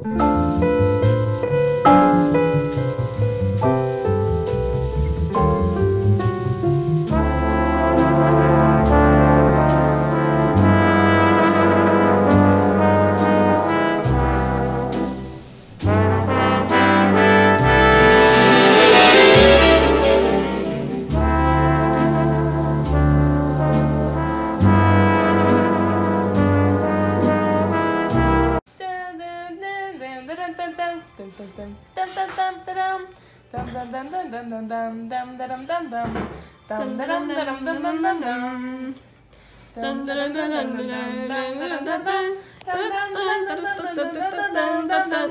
Música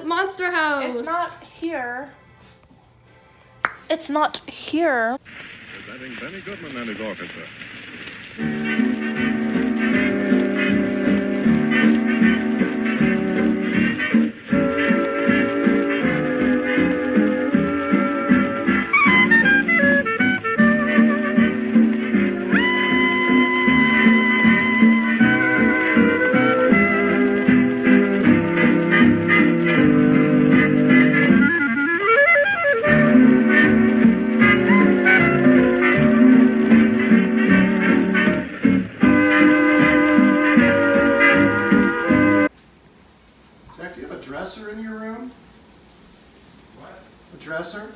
Monster House. It's not here. It's not here. Presenting Benny Goodman and his orchestra. Dresser in your room? What? A dresser?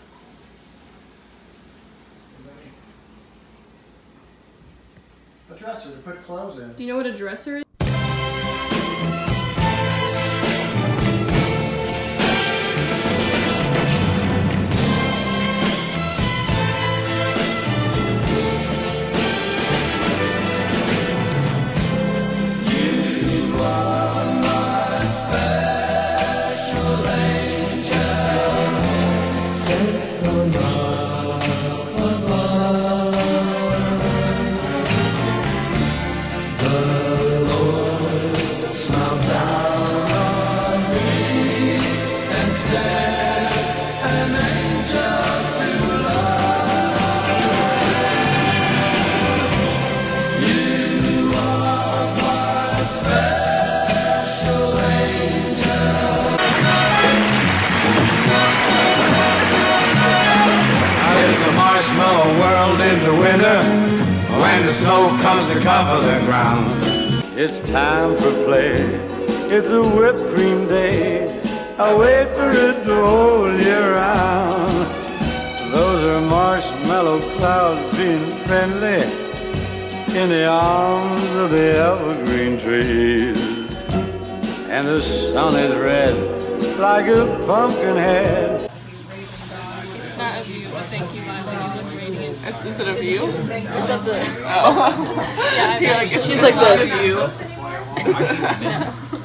A dresser to put clothes in. Do you know what a dresser is? It's a marshmallow world in the winter when the snow comes to cover the ground. It's time for play. It's a whipped cream day. I wait for it the whole year round. Those are marshmallow clouds being friendly in the arms of the evergreen trees. And the sun is red like a pumpkin head. It's not a view, but thank you, Violet. You look radiant. Is, is it a view? It's at the. Oh. yeah, I You're know. like, She's like this. view.